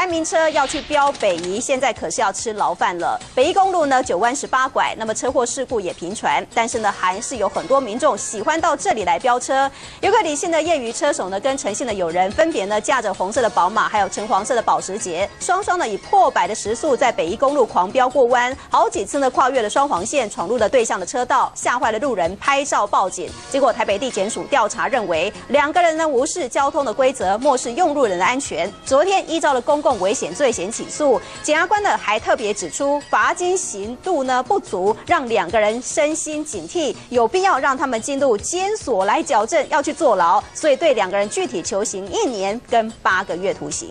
开名车要去飙北宜，现在可是要吃牢饭了。北宜公路呢九弯十八拐，那么车祸事故也频传，但是呢还是有很多民众喜欢到这里来飙车。有个理性的业余车手呢，跟诚信的友人分别呢驾着红色的宝马，还有橙黄色的保时捷，双双呢以破百的时速在北宜公路狂飙过弯，好几次呢跨越了双黄线，闯入了对向的车道，吓坏了路人，拍照报警。结果台北地检署调查认为，两个人呢无视交通的规则，漠视用路人的安全。昨天依照了公共危险罪嫌起诉，检察官呢还特别指出，罚金刑度呢不足，让两个人身心警惕，有必要让他们进入监所来矫正，要去坐牢，所以对两个人具体求刑一年跟八个月徒刑。